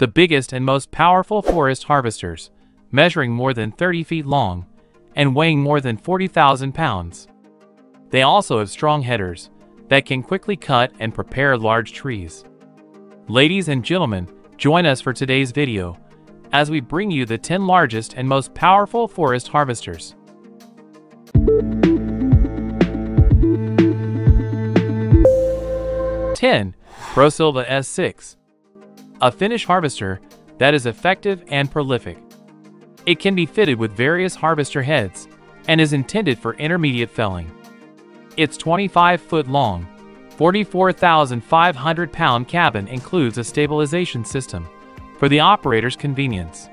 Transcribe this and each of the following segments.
the biggest and most powerful forest harvesters, measuring more than 30 feet long and weighing more than 40,000 pounds. They also have strong headers that can quickly cut and prepare large trees. Ladies and gentlemen, join us for today's video as we bring you the 10 largest and most powerful forest harvesters. 10. ProSilva S6 A Finnish harvester that is effective and prolific. It can be fitted with various harvester heads and is intended for intermediate felling. Its 25-foot long, 44,500 pound cabin includes a stabilization system for the operator's convenience.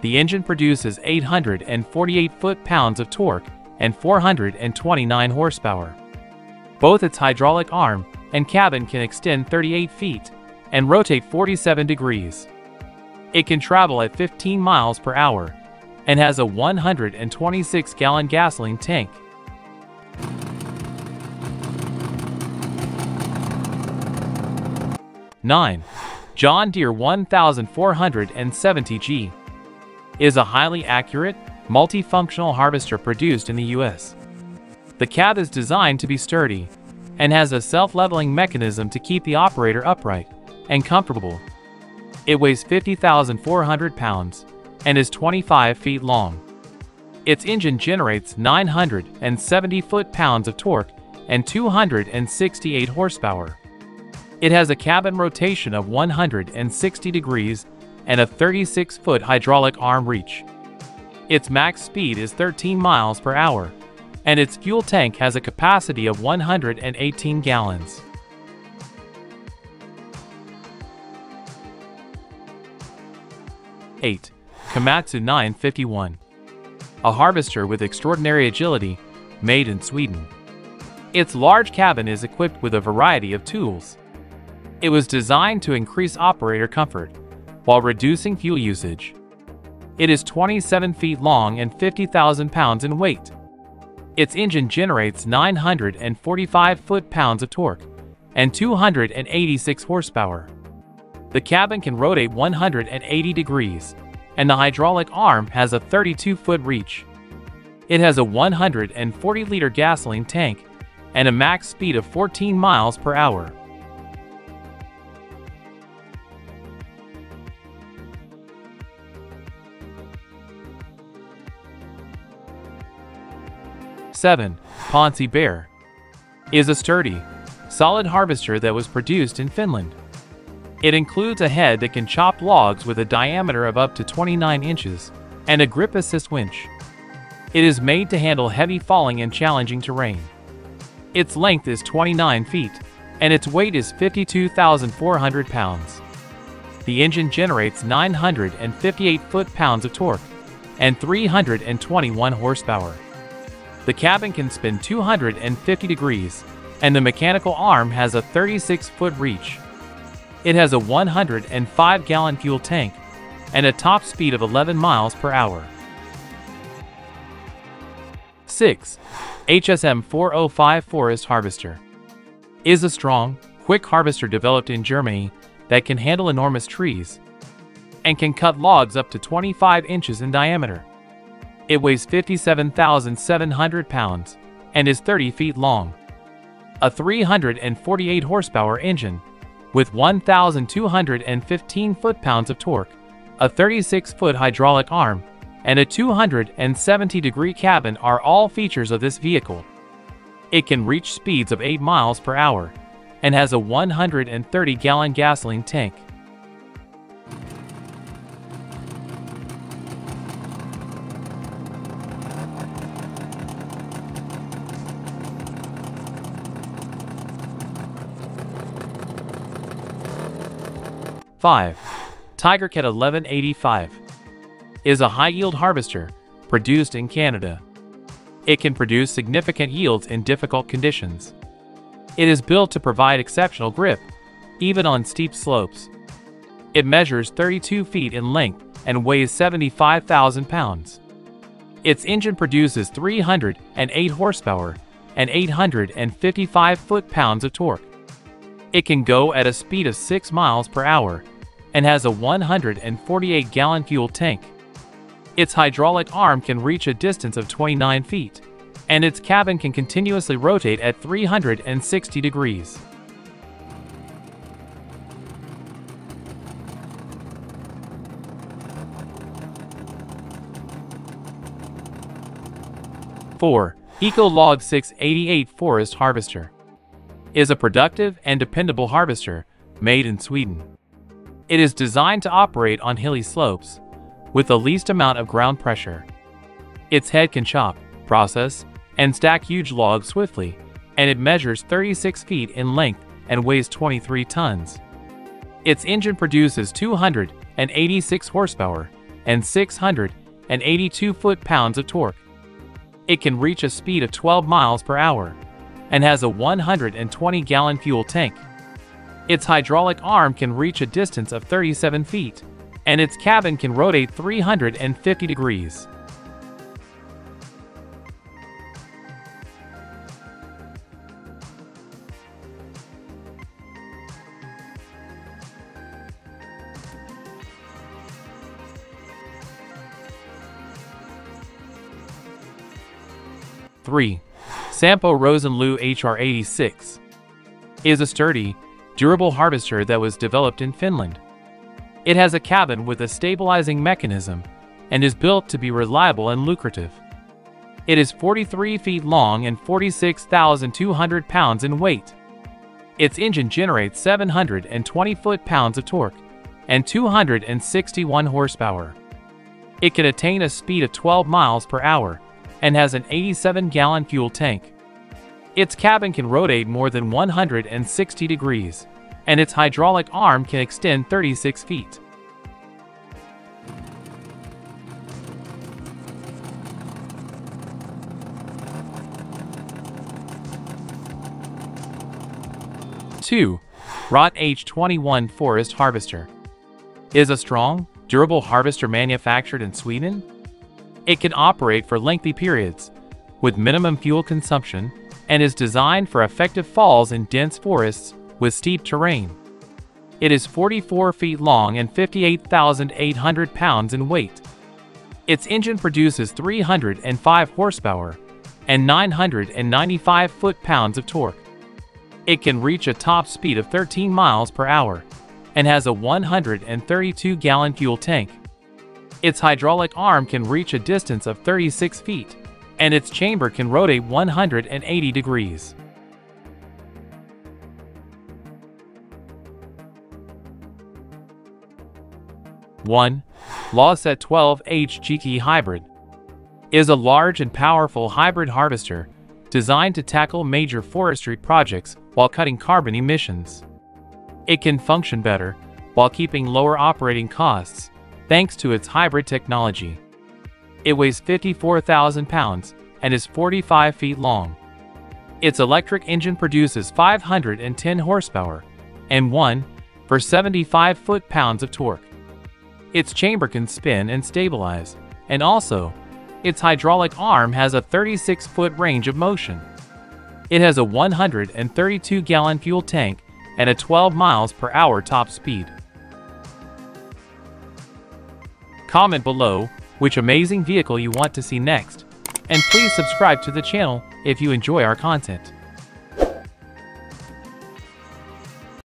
The engine produces 848 foot-pounds of torque and 429 horsepower. Both its hydraulic arm and cabin can extend 38 feet and rotate 47 degrees. It can travel at 15 miles per hour and has a 126-gallon gasoline tank. Nine, John Deere 1470G is a highly accurate, multifunctional harvester produced in the U.S. The cab is designed to be sturdy and has a self-leveling mechanism to keep the operator upright and comfortable. It weighs 50,400 pounds and is 25 feet long. Its engine generates 970 foot-pounds of torque and 268 horsepower. It has a cabin rotation of 160 degrees and a 36-foot hydraulic arm reach. Its max speed is 13 miles per hour and its fuel tank has a capacity of 118 gallons. Eight, Komatsu 951. A harvester with extraordinary agility, made in Sweden. Its large cabin is equipped with a variety of tools. It was designed to increase operator comfort, while reducing fuel usage. It is 27 feet long and 50,000 pounds in weight. Its engine generates 945 foot-pounds of torque and 286 horsepower. The cabin can rotate 180 degrees, and the hydraulic arm has a 32-foot reach. It has a 140-liter gasoline tank and a max speed of 14 miles per hour. 7. Ponsse Bear is a sturdy, solid harvester that was produced in Finland. It includes a head that can chop logs with a diameter of up to 29 inches and a grip assist winch. It is made to handle heavy falling and challenging terrain. Its length is 29 feet, and its weight is 52,400 pounds. The engine generates 958 foot-pounds of torque and 321 horsepower. The cabin can spin 250 degrees, and the mechanical arm has a 36-foot reach. It has a 105-gallon fuel tank and a top speed of 11 miles per hour. 6. HSM 405 Forest Harvester is a strong, quick harvester developed in Germany that can handle enormous trees and can cut logs up to 25 inches in diameter. It weighs 57,700 pounds and is 30 feet long. A 348 horsepower engine with 1,215 foot-pounds of torque, a 36-foot hydraulic arm, and a 270-degree cabin are all features of this vehicle. It can reach speeds of 8 miles per hour and has a 130-gallon gasoline tank. 5. Tigercat 1185 is a high-yield harvester produced in Canada. It can produce significant yields in difficult conditions. It is built to provide exceptional grip, even on steep slopes. It measures 32 feet in length and weighs 75,000 pounds. Its engine produces 308 horsepower and 855 foot-pounds of torque. It can go at a speed of 6 miles per hour and has a 148-gallon fuel tank. Its hydraulic arm can reach a distance of 29 feet, and its cabin can continuously rotate at 360 degrees. Four, EcoLog 688 Forest Harvester is a productive and dependable harvester made in Sweden. It is designed to operate on hilly slopes with the least amount of ground pressure. Its head can chop, process, and stack huge logs swiftly, and it measures 36 feet in length and weighs 23 tons. Its engine produces 286 horsepower and 682 foot-pounds of torque. It can reach a speed of 12 miles per hour and has a 120-gallon fuel tank. Its hydraulic arm can reach a distance of 37 feet, and its cabin can rotate 350 degrees. Three, Sampo Rosenlew HR86 is a sturdy, durable harvester that was developed in Finland. It has a cabin with a stabilizing mechanism and is built to be reliable and lucrative. It is 43 feet long and 46,200 pounds in weight. Its engine generates 720 foot-pounds of torque and 261 horsepower. It can attain a speed of 12 miles per hour and has an 87-gallon fuel tank. Its cabin can rotate more than 160 degrees, and its hydraulic arm can extend 36 feet. Two, Rot H21 Forest Harvester is a strong, durable harvester manufactured in Sweden it can operate for lengthy periods, with minimum fuel consumption, and is designed for effective falls in dense forests with steep terrain. It is 44 feet long and 58,800 pounds in weight. Its engine produces 305 horsepower and 995 foot-pounds of torque. It can reach a top speed of 13 miles per hour and has a 132-gallon fuel tank. Its hydraulic arm can reach a distance of 36 feet, and its chamber can rotate 180 degrees. One, Logset 12H GT Hybrid is a large and powerful hybrid harvester designed to tackle major forestry projects while cutting carbon emissions. It can function better while keeping lower operating costs thanks to its hybrid technology. It weighs 54,000 pounds and is 45 feet long. Its electric engine produces 510 horsepower and 1 for 75 foot-pounds of torque. Its chamber can spin and stabilize, and also, its hydraulic arm has a 36-foot range of motion. It has a 132-gallon fuel tank and a 12 miles per hour top speed. Comment below which amazing vehicle you want to see next, and please subscribe to the channel if you enjoy our content.